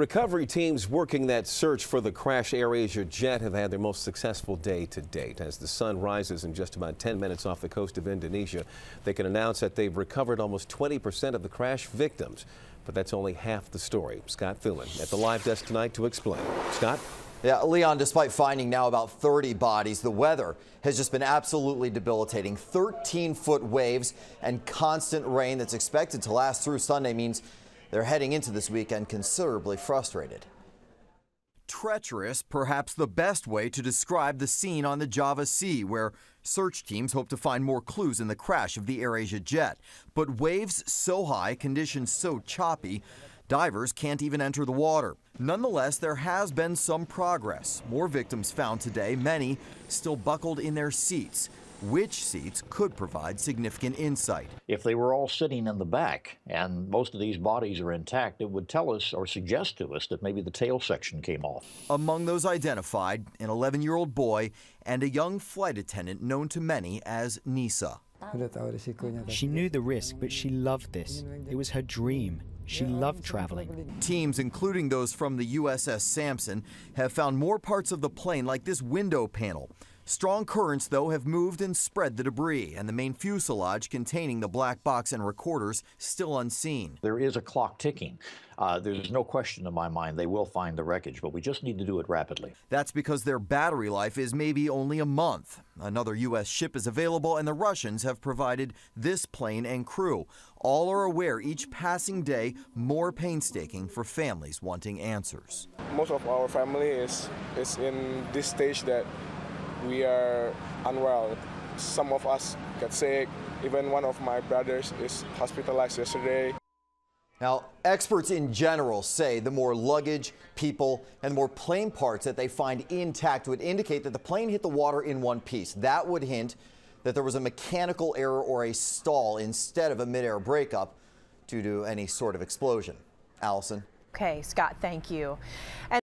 Recovery teams working that search for the crash AirAsia jet have had their most successful day to date. As the sun rises in just about 10 minutes off the coast of Indonesia, they can announce that they've recovered almost 20% of the crash victims. But that's only half the story. Scott Philin at the live desk tonight to explain. Scott? Yeah, Leon, despite finding now about 30 bodies, the weather has just been absolutely debilitating. 13 foot waves and constant rain that's expected to last through Sunday means they're heading into this weekend considerably frustrated. Treacherous, perhaps the best way to describe the scene on the Java Sea, where search teams hope to find more clues in the crash of the AirAsia jet. But waves so high, conditions so choppy, divers can't even enter the water. Nonetheless, there has been some progress. More victims found today, many still buckled in their seats which seats could provide significant insight. If they were all sitting in the back and most of these bodies are intact, it would tell us or suggest to us that maybe the tail section came off. Among those identified, an 11 year old boy and a young flight attendant known to many as Nisa. She knew the risk, but she loved this. It was her dream. She loved traveling. Teams, including those from the USS Sampson, have found more parts of the plane like this window panel. Strong currents, though, have moved and spread the debris, and the main fuselage containing the black box and recorders still unseen. There is a clock ticking. Uh, there's no question in my mind they will find the wreckage, but we just need to do it rapidly. That's because their battery life is maybe only a month. Another U.S. ship is available, and the Russians have provided this plane and crew. All are aware each passing day more painstaking for families wanting answers. Most of our family is, is in this stage that we are unwell. Some of us get sick. Even one of my brothers is hospitalized yesterday. Now, experts in general say the more luggage, people, and more plane parts that they find intact would indicate that the plane hit the water in one piece. That would hint that there was a mechanical error or a stall instead of a midair breakup due to any sort of explosion. Alison. Okay, Scott, thank you. And